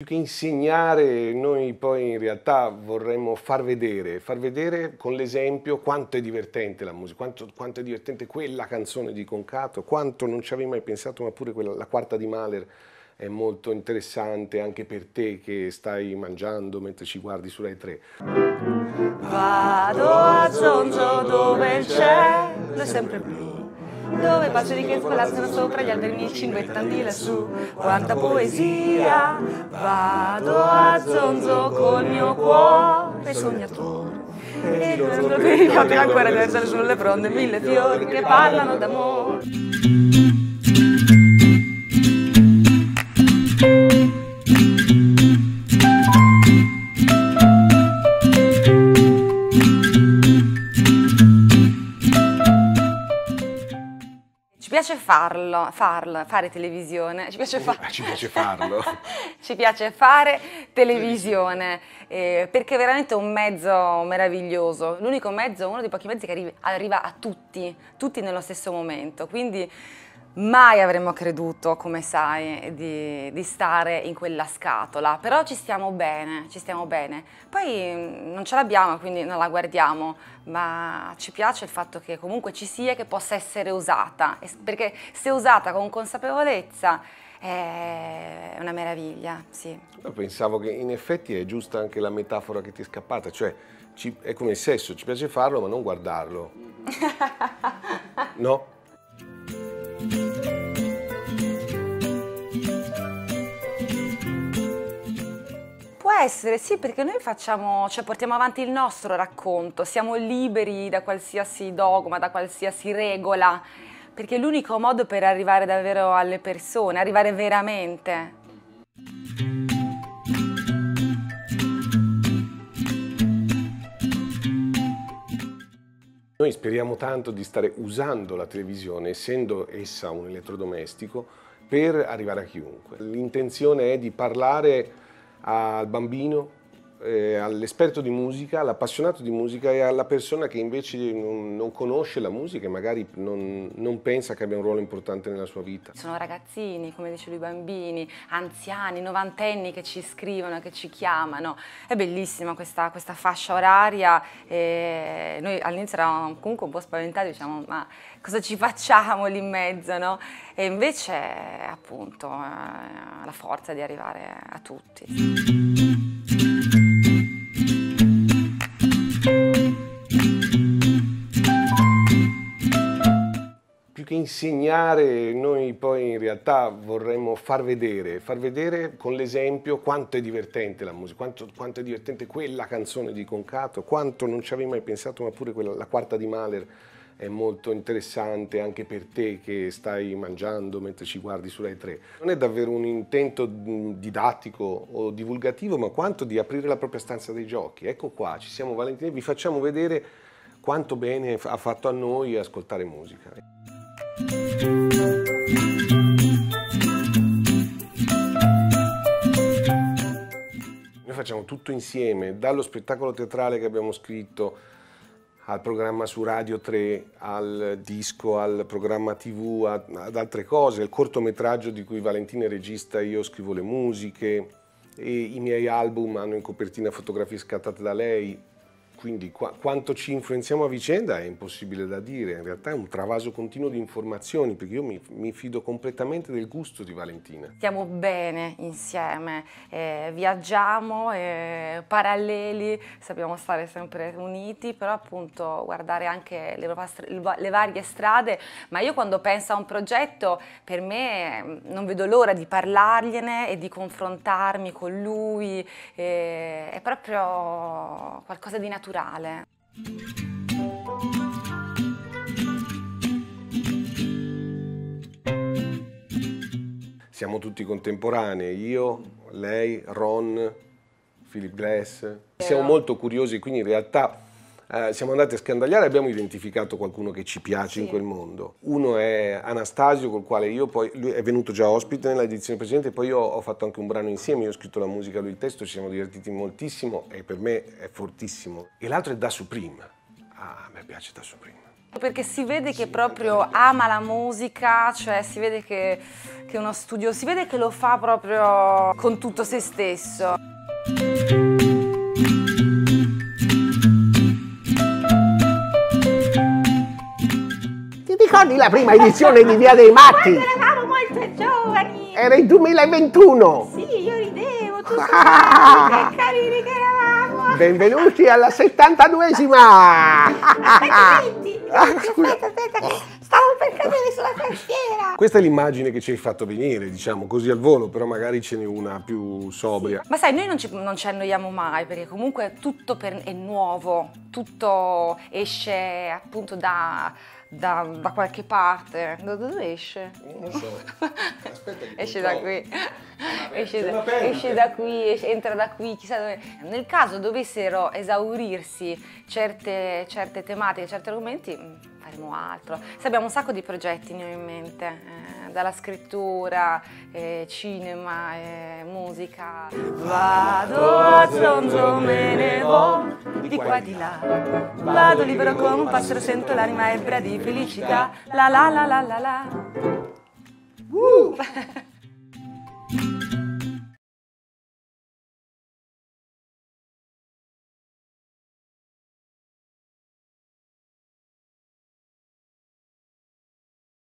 Più che insegnare, noi poi in realtà vorremmo far vedere, far vedere con l'esempio quanto è divertente la musica, quanto, quanto, è divertente quella canzone di Concato, quanto non ci avevi mai pensato, ma pure quella, la quarta di Mahler è molto interessante anche per te che stai mangiando mentre ci guardi su Rai 3. Vado a Zonzo dove il cielo è sempre blu dove bacioli che svolazzano sopra gli alberi cinguettandi lassù. Quanta poesia, vado a zonzo col mio cuore sognatore. E mi ricordo ancora di essere sulle fronde mille fiori che parlano d'amore. Piace farlo, farlo, fare televisione, ci piace, fa ci piace farlo. ci piace fare televisione, eh, perché è veramente un mezzo meraviglioso, l'unico mezzo, uno dei pochi mezzi che arriva, arriva a tutti, tutti nello stesso momento, quindi Mai avremmo creduto, come sai, di, di, stare in quella scatola, però ci stiamo bene, ci stiamo bene. Poi mm, non ce l'abbiamo, quindi non la guardiamo, ma ci piace il fatto che comunque ci sia e che possa essere usata, perché se usata con consapevolezza è una meraviglia, sì. Io pensavo che in effetti è giusta anche la metafora che ti è scappata, cioè ci, è come il sesso, ci piace farlo ma non guardarlo. no? Essere, sì, perché noi facciamo, cioè portiamo avanti il nostro racconto, siamo liberi da qualsiasi dogma, da qualsiasi regola, perché è l'unico modo per arrivare davvero alle persone, arrivare veramente. Noi speriamo tanto di stare usando la televisione, essendo essa un elettrodomestico, per arrivare a chiunque. L'intenzione è di parlare al bambino eh, all'esperto di musica, all'appassionato di musica e alla persona che invece non, non conosce la musica e magari non, non, pensa che abbia un ruolo importante nella sua vita. Sono ragazzini, come dice lui, bambini, anziani, novantenni che ci scrivono, che ci chiamano. È bellissima questa, questa fascia oraria. E noi all'inizio eravamo comunque un po' spaventati, diciamo, ma cosa ci facciamo lì in mezzo, no? E invece, appunto, eh, la forza di arrivare a tutti. Insegnare, noi poi in realtà vorremmo far vedere, far vedere con l'esempio quanto è divertente la musica, quanto, quanto, è divertente quella canzone di Concato, quanto non ci avevi mai pensato, ma pure quella, la quarta di Mahler è molto interessante anche per te che stai mangiando mentre ci guardi su Rai 3. Non è davvero un intento didattico o divulgativo, ma quanto di aprire la propria stanza dei giochi. Ecco qua, ci siamo Valentini, vi facciamo vedere quanto bene ha fatto a noi ascoltare musica. Noi facciamo tutto insieme, dallo spettacolo teatrale che abbiamo scritto al programma su Radio 3, al disco, al programma TV, ad altre cose, il cortometraggio di cui Valentina è regista, io scrivo le musiche, e i miei album hanno in copertina fotografie scattate da lei, quindi qua, quanto ci influenziamo a vicenda è impossibile da dire, in realtà è un travaso continuo di informazioni perché io mi, mi fido completamente del gusto di Valentina. Stiamo bene insieme, eh, viaggiamo, eh, paralleli, sappiamo stare sempre uniti, però appunto guardare anche le, le varie strade, ma io quando penso a un progetto per me mm, non vedo l'ora di parlargliene e di confrontarmi con lui, eh, è proprio qualcosa di naturale naturale. Siamo tutti contemporanei, io, lei, Ron, Philip Glass. Siamo molto curiosi, quindi in realtà eh, siamo andati a scandagliare e abbiamo identificato qualcuno che ci piace sì. in quel mondo. Uno è Anastasio, col quale io poi, lui è venuto già ospite nella edizione precedente, poi io ho fatto anche un brano insieme, io ho scritto la musica, lui il testo, ci siamo divertiti moltissimo e per me è fortissimo. E l'altro è Da Supreme. Ah, a me piace Da Supreme. Perché si vede che proprio ama la musica, cioè si vede che, che è uno studio, si vede che lo fa proprio con tutto se stesso. Ricordi la prima edizione di Via dei Matti? Quando eravamo molto giovani. Era il 2021. Sì, io ridevo, tu Ah. che carini che eravamo. Benvenuti alla 72esima. Aspetta, senti, aspetta, aspetta, stavo per cadere sulla tastiera. Questa è l'immagine che ci hai fatto venire, diciamo così al volo, però magari ce n'è una più sobria. Ma sai, noi non ci, non ci annoiamo mai perché comunque tutto per- è nuovo, tutto esce appunto da, da- da qualche parte. Da dove esce? Non lo so. Aspetta che Esce da controllo. qui, esce da, esce da qui, esce- entra da qui, chissà dove. Nel caso dovessero esaurirsi certe, certe tematiche, certi argomenti, mm, faremo altro. Sai, abbiamo un sacco di progetti noi in mente, eh, dalla scrittura, eh, cinema, eh, musica. Vado a zonzo, me ne vo, di qua e di là. Vado libero come un passero, sento l'anima ebria di felicità. La la la la la la.